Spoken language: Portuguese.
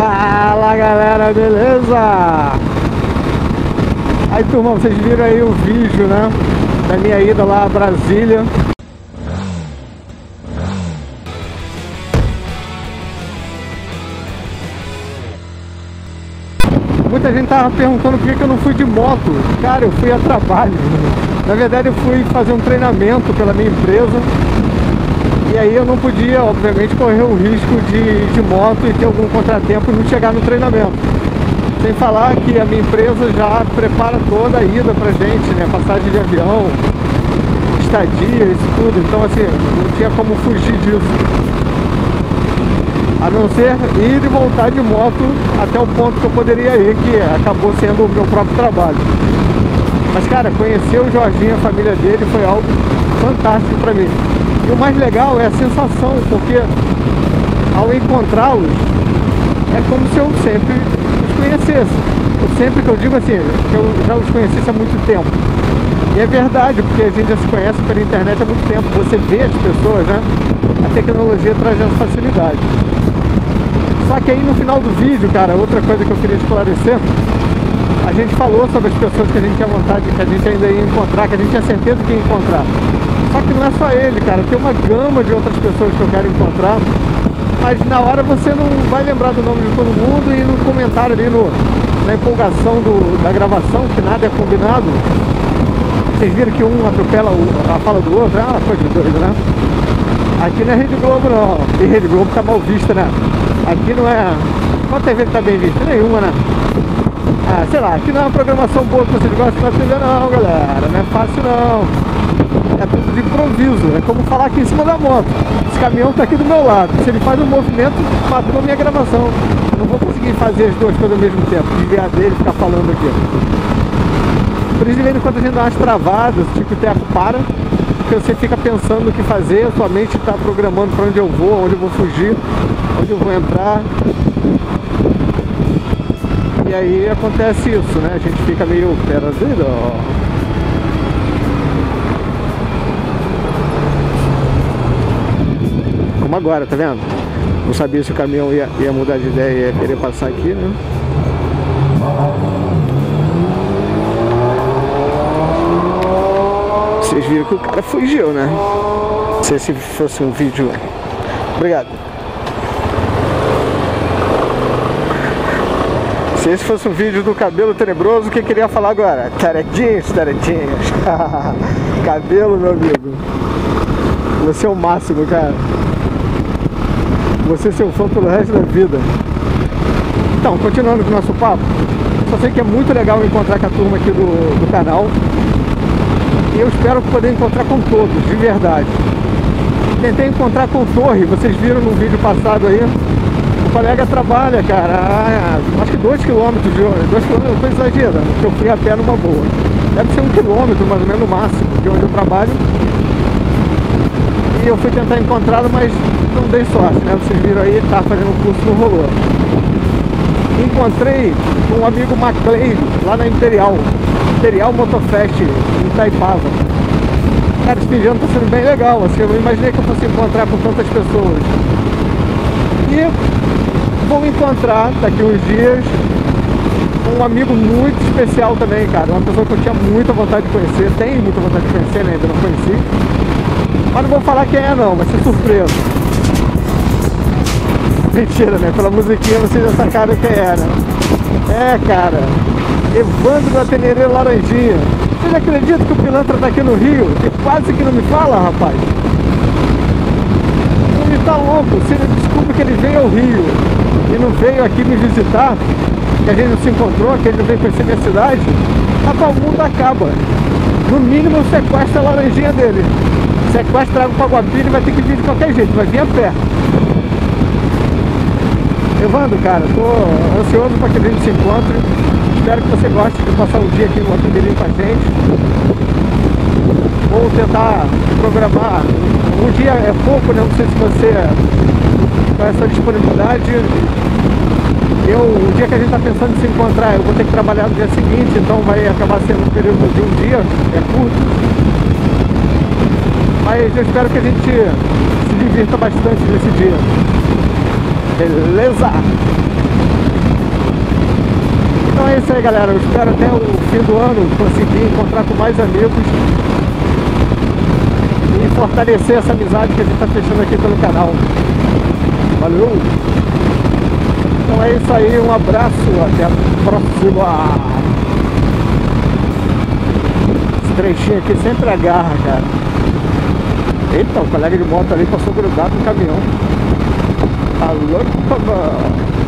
Fala galera, beleza? Aí turma, vocês viram aí o vídeo, né? Da minha ida lá a Brasília. Muita gente tava perguntando por que, eu não fui de moto. Cara, eu fui a trabalho. Na verdade eu fui fazer um treinamento pela minha empresa. E aí eu não podia, obviamente, correr o risco de, de moto e ter algum contratempo e não chegar no treinamento. Sem falar que a minha empresa já prepara toda a ida pra gente, né? Passagem de avião, estadia, isso tudo. Então assim, não tinha como fugir disso. A não ser ir e voltar de moto até o ponto que eu poderia ir, que acabou sendo o meu próprio trabalho. Mas cara, conhecer o Jorginho, a família dele, foi algo fantástico para mim. O mais legal é a sensação, porque ao encontrá-los, é como se eu sempre os conhecesse. Eu sempre que eu digo assim, que eu já os conhecesse há muito tempo. E é verdade, porque a gente já se conhece pela internet há muito tempo. Você vê as pessoas, né? A tecnologia traz essa facilidade. Só que aí no final do vídeo, cara, outra coisa que eu queria esclarecer, a gente falou sobre as pessoas que a gente tinha vontade, que a gente ainda ia encontrar, que a gente tinha certeza que ia encontrar. Não é só ele, cara, tem uma gama de outras pessoas que eu quero encontrar, mas na hora você não vai lembrar do nome de todo mundo e no comentário ali, no, na empolgação do, da gravação, que nada é combinado, vocês viram que um atropela a fala do outro, ah, coisa de doido, né? Aqui não é Rede Globo não, e Rede Globo tá mal vista, né? Aqui não é. Qual TV que tá bem vista? Nenhuma, né? Ah, sei lá, aqui não é uma programação boa que vocês gostam da TV não, galera. Não é fácil não. É tudo de improviso. É como falar aqui em cima da moto. Esse caminhão tá aqui do meu lado. Se ele faz um movimento, matou a minha gravação. Eu não vou conseguir fazer as duas coisas ao mesmo tempo. Desviar dele e ficar falando aqui. Por isso, de vez em quando a gente dá umas travadas, tipo, o teco para porque você fica pensando o que fazer, sua mente está programando para onde eu vou, onde eu vou fugir, onde eu vou entrar. E aí acontece isso, né? A gente fica meio perdido. Como agora, tá vendo? Não sabia se o caminhão ia, ia mudar de ideia e ia querer passar aqui, né? Vocês viram que o cara fugiu, né? Se esse fosse um vídeo. Obrigado. Se esse fosse um vídeo do cabelo tenebroso, o que queria falar agora? Taretinhos, taretinhos. cabelo, meu amigo. Você é o máximo, cara. Você é seu fã pelo resto da vida. Então, continuando com o nosso papo. Só sei que é muito legal encontrar com a turma aqui do, do canal. E eu espero poder encontrar com todos, de verdade. Tentei encontrar com Torre, vocês viram no vídeo passado aí. O colega trabalha, cara, a, acho que 2 km de onde? 2 km, eu estou porque eu fui a pé numa boa. Deve ser um quilômetro, mais ou menos, no máximo, de onde eu trabalho. E eu fui tentar encontrá-lo, mas não dei sorte, né? Vocês viram aí, tá fazendo um curso no rolô. Encontrei um amigo Maclean, lá na Imperial. Imperial Motofest em Itaipava. Cara, esse vídeo tá sendo bem legal, assim, eu não imaginei que eu fosse encontrar com tantas pessoas. E vou encontrar daqui uns dias um amigo muito especial também, cara. Uma pessoa que eu tinha muita vontade de conhecer, tenho muita vontade de conhecer, né? ainda não conheci. Mas não vou falar quem é não, vai ser surpresa. Mentira, né? Pela musiquinha vocês já sacaram quem é, né? É, cara. Evandro da Tenerê Laranjinha. Vocês acreditam que o pilantra tá aqui no Rio e quase que não me fala, rapaz? Ele tá louco. Se ele desculpa que ele veio ao Rio e não veio aqui me visitar, que a gente não se encontrou, que ele não veio conhecer minha cidade, rapaz, o mundo acaba. No mínimo eu sequestro a laranjinha dele. Sequestra água para Guapira e vai ter que vir de qualquer jeito, vai vir a pé. Evandro, cara, tô ansioso para que a gente se encontre. Espero que você goste de passar um dia aqui no Atendimento com a gente. Vou tentar programar. Um dia é pouco, né? Não sei se você com essa disponibilidade. Eu, o dia que a gente está pensando em se encontrar, eu vou ter que trabalhar no dia seguinte, então vai acabar sendo um período de um dia, é curto. Mas eu espero que a gente se divirta bastante nesse dia. Beleza? é isso aí, galera. Eu espero até o fim do ano conseguir encontrar com mais amigos e fortalecer essa amizade que a gente está fechando aqui pelo canal. Valeu! Então é isso aí, um abraço, até a próxima! Esse trechinho aqui sempre agarra, cara. Eita, o colega de moto ali passou grudado no caminhão. Alô, mano!